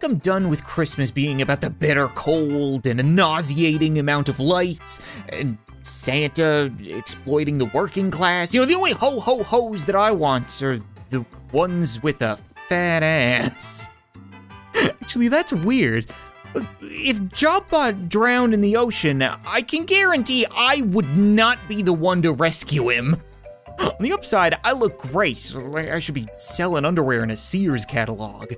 think I'm done with Christmas being about the bitter cold and a nauseating amount of lights and Santa exploiting the working class. You know, the only ho ho ho's that I want are the ones with a fat ass. Actually, that's weird. If Jabba drowned in the ocean, I can guarantee I would not be the one to rescue him. On the upside, I look great. I should be selling underwear in a Sears catalog.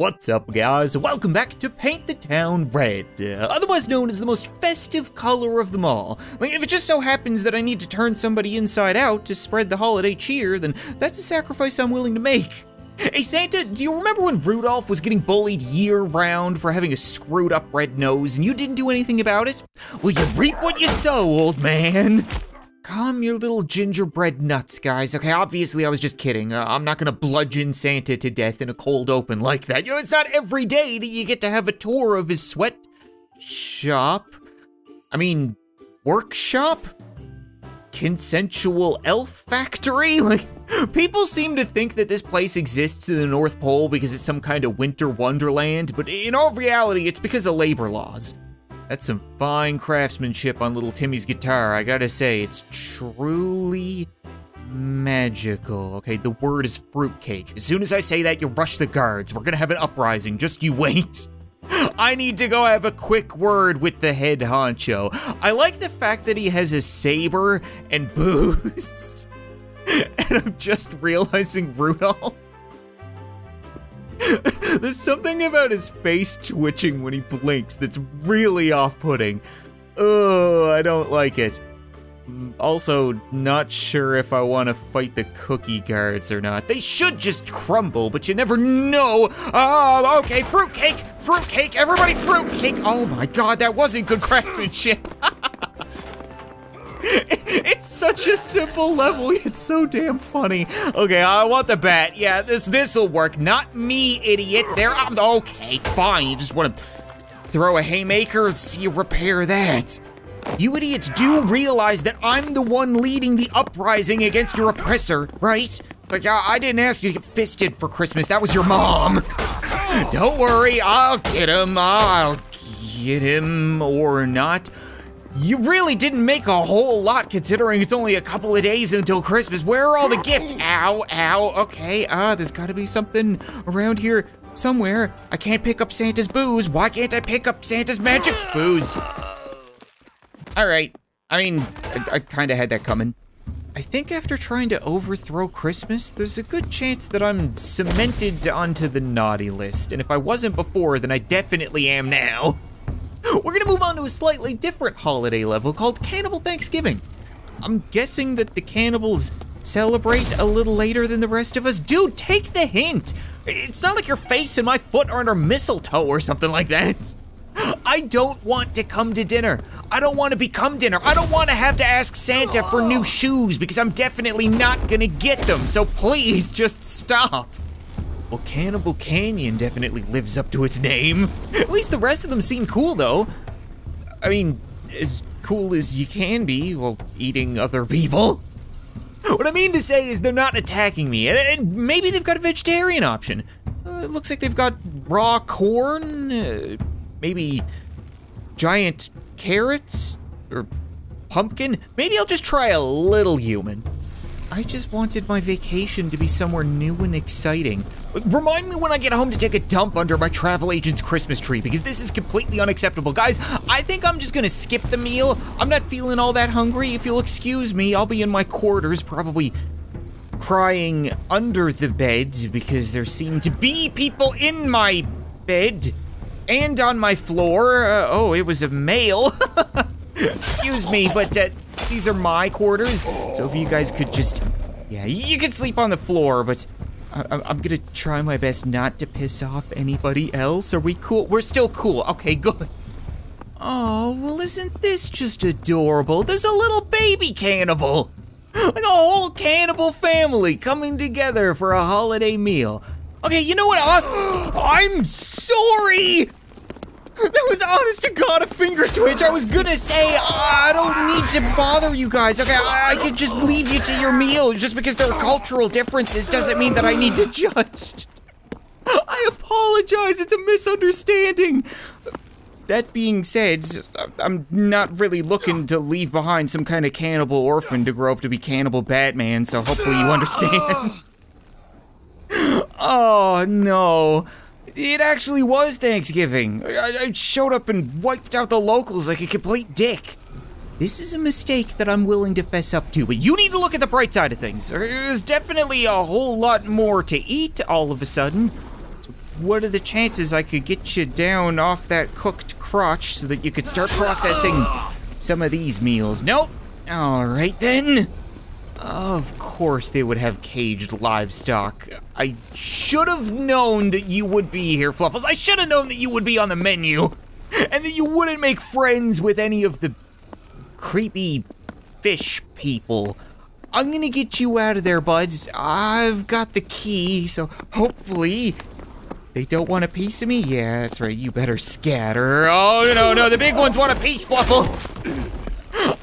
What's up, guys? Welcome back to Paint the Town Red, uh, otherwise known as the most festive color of them all. Like, if it just so happens that I need to turn somebody inside out to spread the holiday cheer, then that's a sacrifice I'm willing to make. Hey Santa, do you remember when Rudolph was getting bullied year round for having a screwed up red nose and you didn't do anything about it? Well, you reap what you sow, old man. Calm your little gingerbread nuts, guys. Okay, obviously I was just kidding. Uh, I'm not gonna bludgeon Santa to death in a cold open like that. You know, it's not every day that you get to have a tour of his sweat shop. I mean, workshop? Consensual elf factory? Like, people seem to think that this place exists in the North Pole because it's some kind of winter wonderland, but in all reality, it's because of labor laws. That's some fine craftsmanship on little Timmy's guitar. I gotta say, it's truly magical. Okay, the word is fruitcake. As soon as I say that, you rush the guards. We're gonna have an uprising. Just you wait. I need to go have a quick word with the head honcho. I like the fact that he has a saber and booze. and I'm just realizing Rudolph There's something about his face twitching when he blinks that's really off-putting. Oh, I don't like it. Mm, also, not sure if I want to fight the cookie guards or not. They should just crumble, but you never know. Oh, okay, fruitcake, fruitcake, everybody fruitcake. Oh my god, that wasn't good craftsmanship. such a simple level, it's so damn funny. Okay, I want the bat. Yeah, this this'll work. Not me, idiot. There, I'm okay, fine. You just want to throw a haymaker, see you repair that. You idiots do realize that I'm the one leading the uprising against your oppressor, right? Like, I didn't ask you to get fisted for Christmas. That was your mom. Don't worry, I'll get him. I'll get him or not. You really didn't make a whole lot considering it's only a couple of days until Christmas. Where are all the gifts? Ow, ow, okay, uh, there's gotta be something around here somewhere. I can't pick up Santa's booze. Why can't I pick up Santa's magic booze? All right, I mean, I, I kinda had that coming. I think after trying to overthrow Christmas, there's a good chance that I'm cemented onto the naughty list. And if I wasn't before, then I definitely am now. We're gonna move on to a slightly different holiday level called Cannibal Thanksgiving. I'm guessing that the cannibals celebrate a little later than the rest of us. Dude, take the hint. It's not like your face and my foot are under mistletoe or something like that. I don't want to come to dinner. I don't want to become dinner. I don't want to have to ask Santa for new shoes because I'm definitely not gonna get them. So please just stop. Well, Cannibal Canyon definitely lives up to its name. At least the rest of them seem cool, though. I mean, as cool as you can be while eating other people. What I mean to say is they're not attacking me, and, maybe they've got a vegetarian option. Uh, it looks like they've got raw corn, uh, maybe giant carrots, or pumpkin. Maybe I'll just try a little human. I just wanted my vacation to be somewhere new and exciting. Remind me when I get home to take a dump under my travel agent's Christmas tree because this is completely unacceptable. Guys, I think I'm just gonna skip the meal. I'm not feeling all that hungry. If you'll excuse me, I'll be in my quarters, probably crying under the beds because there seem to be people in my bed and on my floor. Uh, oh, it was a male. excuse me, but uh, these are my quarters, so if you guys could just, yeah, you could sleep on the floor, but I I'm gonna try my best not to piss off anybody else. Are we cool? We're still cool. Okay, good. Oh, well, isn't this just adorable? There's a little baby cannibal. Like a whole cannibal family coming together for a holiday meal. Okay, you know what? I, I'm sorry. That was honest to God a finger twitch. I was gonna say, I don't need to bother you guys. Okay, I, I could just leave you to your meal. Just because there are cultural differences doesn't mean that I need to judge. I apologize. It's a misunderstanding. That being said, I'm not really looking to leave behind some kind of cannibal orphan to grow up to be cannibal Batman, so hopefully you understand. oh, no. It actually was Thanksgiving. I, I, showed up and wiped out the locals like a complete dick. This is a mistake that I'm willing to fess up to, but you need to look at the bright side of things. There's definitely a whole lot more to eat all of a sudden. So what are the chances I could get you down off that cooked crotch so that you could start processing some of these meals? Nope. All right then. Of course they would have caged livestock. I should have known that you would be here, Fluffles. I should have known that you would be on the menu. And that you wouldn't make friends with any of the creepy fish people. I'm gonna get you out of there, buds. I've got the key, so hopefully they don't want a piece of me. Yeah, that's right. You better scatter. Oh, no, no, the big ones want a piece, Fluffles.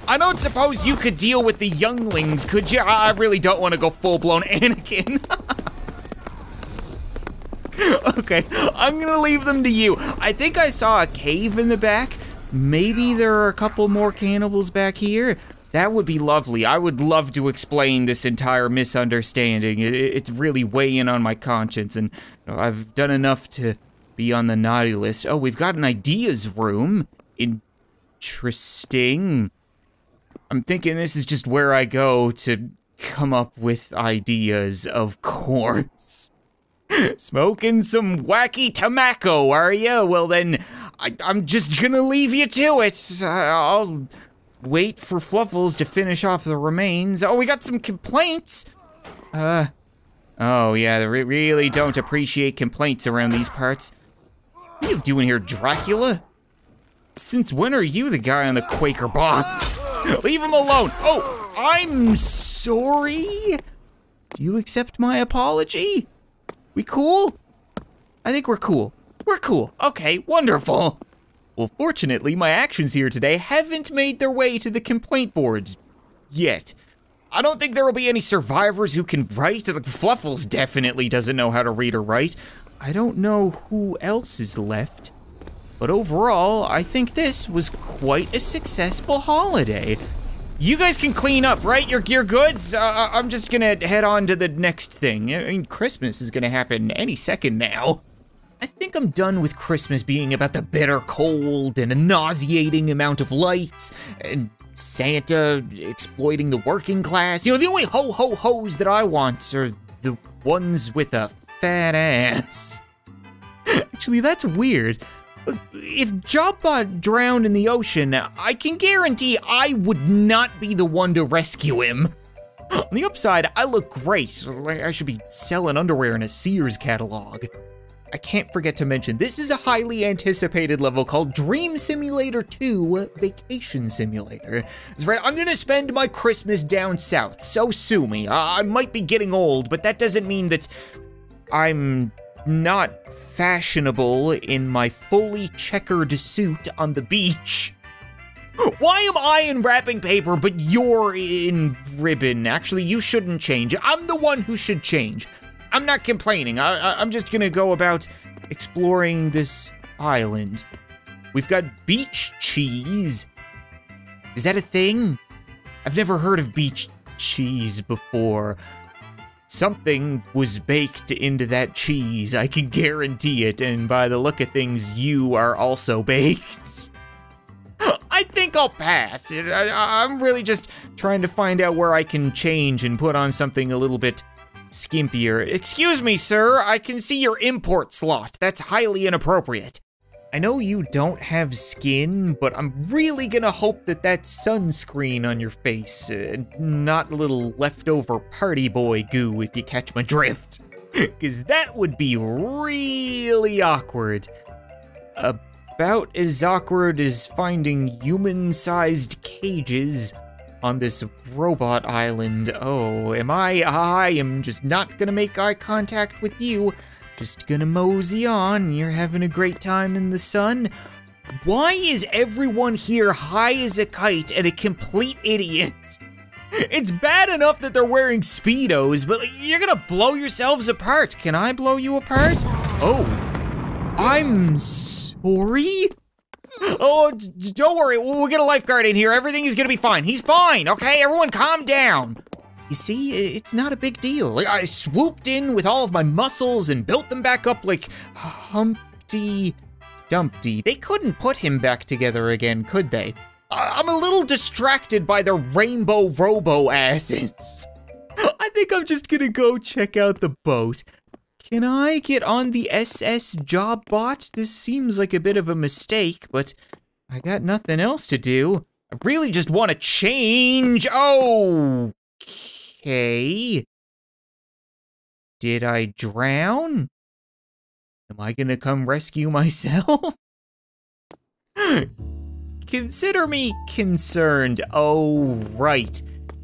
I don't suppose you could deal with the younglings, could you? I really don't want to go full-blown Anakin. okay, I'm gonna leave them to you. I think I saw a cave in the back. Maybe there are a couple more cannibals back here. That would be lovely. I would love to explain this entire misunderstanding. It's really weighing on my conscience, and I've done enough to be on the naughty list. Oh, we've got an ideas room. Interesting. I'm thinking this is just where I go to come up with ideas, of course. Smoking some wacky tobacco, are you? Well then, I, am just gonna leave you to it. I'll wait for Fluffles to finish off the remains. Oh, we got some complaints. Uh, oh yeah, they really don't appreciate complaints around these parts. What are you doing here, Dracula? Since when are you the guy on the Quaker box? Leave him alone. Oh, I'm sorry. Do you accept my apology? We cool? I think we're cool. We're cool. Okay, wonderful. Well, fortunately, my actions here today haven't made their way to the complaint boards yet. I don't think there will be any survivors who can write. Like, Fluffles definitely doesn't know how to read or write. I don't know who else is left. But overall, I think this was quite a successful holiday. You guys can clean up, right? Your gear goods? Uh, uh, I'm just gonna head on to the next thing. I mean, Christmas is gonna happen any second now. I think I'm done with Christmas being about the bitter cold and a nauseating amount of lights and Santa exploiting the working class. You know, the only ho-ho-hos that I want are the ones with a fat ass. Actually, that's weird. If Jabba drowned in the ocean, I can guarantee I would not be the one to rescue him. On the upside, I look great. I should be selling underwear in a Sears catalog. I can't forget to mention, this is a highly anticipated level called Dream Simulator 2 Vacation Simulator. That's right, I'm gonna spend my Christmas down south, so sue me. I might be getting old, but that doesn't mean that I'm not fashionable in my fully checkered suit on the beach. Why am I in wrapping paper, but you're in ribbon? Actually, you shouldn't change. I'm the one who should change. I'm not complaining. I, am just gonna go about exploring this island. We've got beach cheese. Is that a thing? I've never heard of beach cheese before. Something was baked into that cheese, I can guarantee it, and by the look of things, you are also baked. I think I'll pass. I, am really just trying to find out where I can change and put on something a little bit skimpier. Excuse me, sir, I can see your import slot. That's highly inappropriate. I know you don't have skin, but I'm really gonna hope that that's sunscreen on your face, uh, not a little leftover party boy goo if you catch my drift. Cause that would be really awkward. About as awkward as finding human-sized cages on this robot island. Oh, am I? I am just not gonna make eye contact with you. Just gonna mosey on. You're having a great time in the sun. Why is everyone here high as a kite and a complete idiot? It's bad enough that they're wearing Speedos, but you're gonna blow yourselves apart. Can I blow you apart? Oh, I'm sorry? Oh, don't worry, we'll get a lifeguard in here. Everything is gonna be fine. He's fine, okay? Everyone calm down. You see, it's not a big deal. Like, I swooped in with all of my muscles and built them back up like Humpty Dumpty. They couldn't put him back together again, could they? I'm a little distracted by the rainbow robo asses. I think I'm just gonna go check out the boat. Can I get on the SS job bot? This seems like a bit of a mistake, but I got nothing else to do. I really just want to change. Oh, Okay. Did I drown? Am I gonna come rescue myself? Consider me concerned. Oh, right.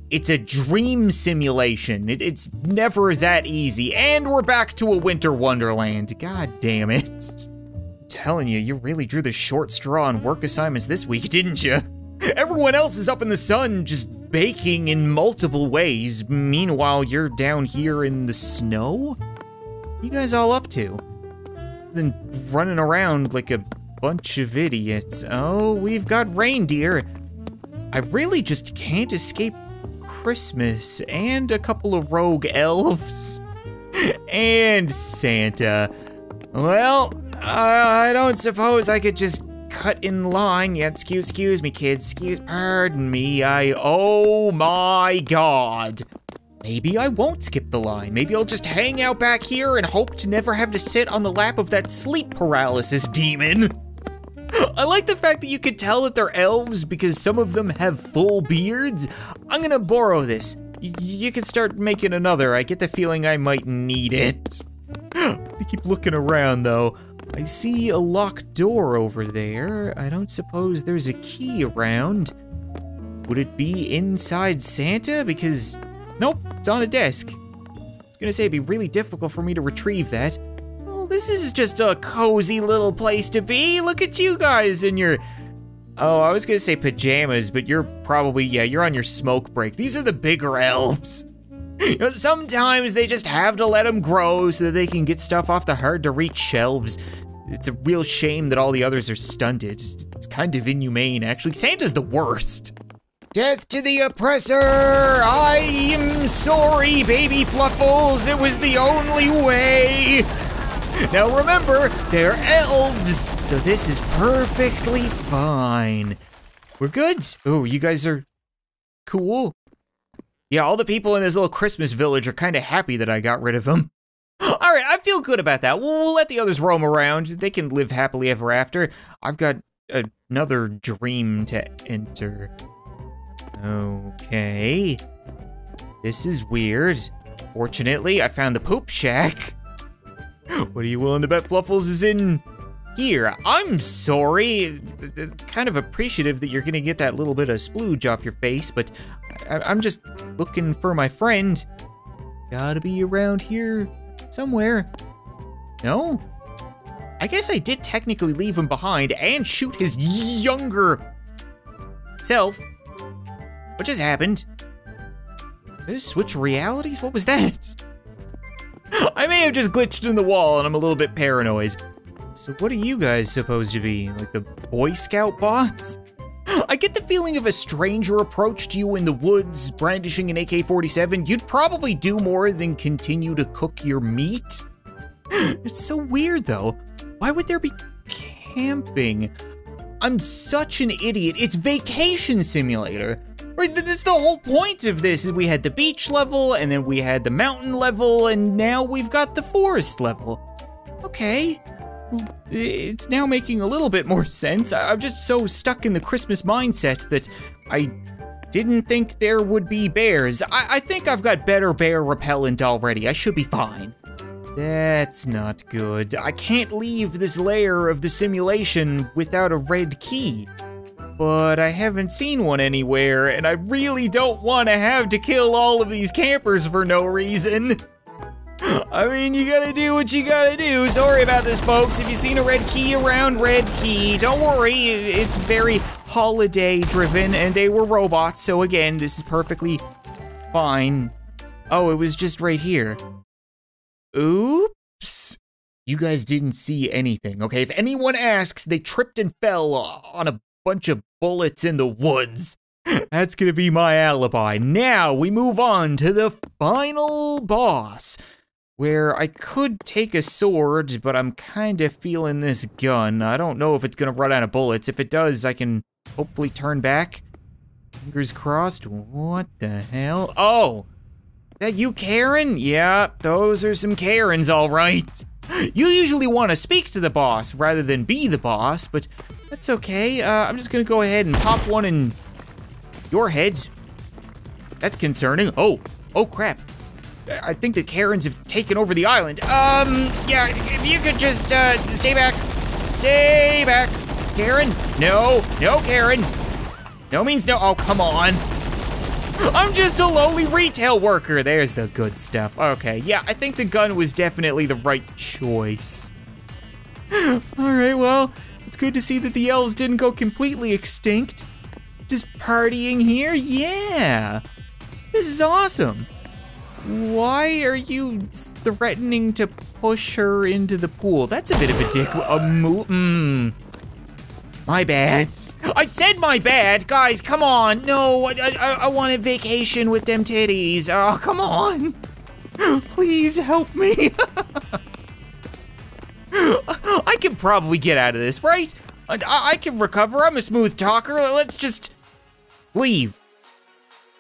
It's a dream simulation. It, it's never that easy. And we're back to a winter wonderland. God damn it. I'm telling you, you really drew the short straw on work assignments this week, didn't you? Everyone else is up in the sun just baking in multiple ways. Meanwhile, you're down here in the snow? You guys all up to? Then running around like a bunch of idiots. Oh, we've got reindeer. I really just can't escape Christmas and a couple of rogue elves and Santa. Well, I don't suppose I could just cut in line. Yeah, excuse, excuse me, kids. Excuse, pardon me. I, oh my God. Maybe I won't skip the line. Maybe I'll just hang out back here and hope to never have to sit on the lap of that sleep paralysis demon. I like the fact that you could tell that they're elves because some of them have full beards. I'm gonna borrow this. Y you can start making another. I get the feeling I might need it. I keep looking around though. I see a locked door over there. I don't suppose there's a key around. Would it be inside Santa? Because, nope, it's on a desk. I was gonna say it'd be really difficult for me to retrieve that. This is just a cozy little place to be. Look at you guys in your, oh, I was gonna say pajamas, but you're probably, yeah, you're on your smoke break. These are the bigger elves. Sometimes they just have to let them grow so that they can get stuff off the hard to reach shelves. It's a real shame that all the others are stunted. It's, kind of inhumane, actually. Santa's the worst. Death to the oppressor! I am sorry, baby Fluffles. It was the only way. Now remember, they're elves, so this is perfectly fine. We're good. Oh, you guys are cool. Yeah, all the people in this little Christmas village are kind of happy that I got rid of them. All right, I feel good about that. We'll, let the others roam around. They can live happily ever after. I've got another dream to enter. Okay. This is weird. Fortunately, I found the poop shack. What are you willing to bet Fluffles is in here? I'm sorry. Kind of appreciative that you're gonna get that little bit of splooge off your face, but I am just looking for my friend. Gotta be around here somewhere. No? I guess I did technically leave him behind and shoot his younger self. What just happened? Did I just switch realities? What was that? I may have just glitched in the wall and I'm a little bit paranoid. So what are you guys supposed to be? Like the Boy Scout bots? Get the feeling if a stranger approached you in the woods brandishing an AK-47, you'd probably do more than continue to cook your meat. It's so weird though. Why would there be camping? I'm such an idiot. It's vacation simulator. Right, that's the whole point of this, is we had the beach level, and then we had the mountain level, and now we've got the forest level. Okay, it's now making a little bit more sense. I'm just so stuck in the Christmas mindset that I didn't think there would be bears. I, I think I've got better bear repellent already. I should be fine. That's not good. I can't leave this layer of the simulation without a red key but I haven't seen one anywhere, and I really don't want to have to kill all of these campers for no reason. I mean, you gotta do what you gotta do. Sorry about this, folks. If you've seen a red key around, red key. Don't worry, it's very holiday driven and they were robots. So again, this is perfectly fine. Oh, it was just right here. Oops. You guys didn't see anything, okay? If anyone asks, they tripped and fell on a bunch of bullets in the woods. That's gonna be my alibi. Now we move on to the final boss, where I could take a sword, but I'm kind of feeling this gun. I don't know if it's gonna run out of bullets. If it does, I can hopefully turn back. Fingers crossed. What the hell? Oh, that you, Karen? Yeah, those are some Karens, all right. You usually want to speak to the boss rather than be the boss, but that's okay. Uh, I'm just gonna go ahead and pop one in your head. That's concerning. Oh, oh crap. I think the Karens have taken over the island. Um, yeah, if you could just, uh, stay back. Stay back. Karen? No, no, Karen. No means no. Oh, come on. I'm just a lowly retail worker. There's the good stuff. Okay, yeah, I think the gun was definitely the right choice. All right, well, it's good to see that the elves didn't go completely extinct. Just partying here? Yeah. This is awesome. Why are you threatening to push her into the pool? That's a bit of a dick. A mo mm. My bad. I said my bad. Guys, come on. No, I, I, I want a vacation with them titties. Oh, come on. Please help me. I can probably get out of this, right? I, I can recover. I'm a smooth talker. Let's just leave.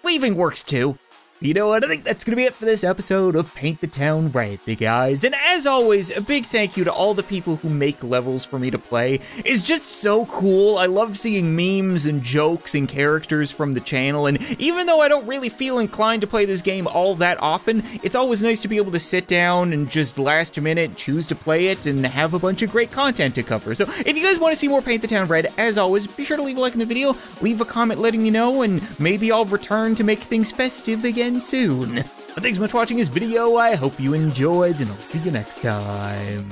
Leaving works too. You know what? I think that's gonna be it for this episode of Paint the Town Red, guys. And as always, a big thank you to all the people who make levels for me to play. It's just so cool. I love seeing memes and jokes and characters from the channel. And even though I don't really feel inclined to play this game all that often, it's always nice to be able to sit down and just last minute choose to play it and have a bunch of great content to cover. So if you guys want to see more Paint the Town Red, as always, be sure to leave a like in the video, leave a comment letting me know, and maybe I'll return to make things festive again soon. But thanks so much for watching this video, I hope you enjoyed, and I'll see you next time.